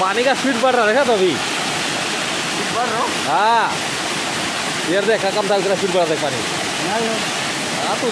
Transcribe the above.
पानी का स्पीड बढ़ रहा देखा तो अभी हाँ। यार देखा कम था उतना स्पीड रहा देख पानी। हाँ तो